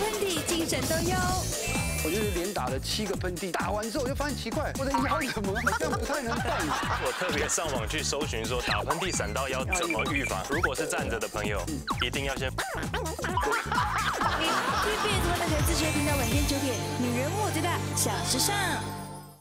喷嚏，精神都优。我就是连打了七个喷嚏，打完之后我就发现奇怪，我的腰怎么好像不太能动？我特别上网去搜寻说打喷嚏、闪到腰怎么预防。如果是站着的朋友，一定要先。你最最多的自学频道晚间九点，女人我最大，小时尚。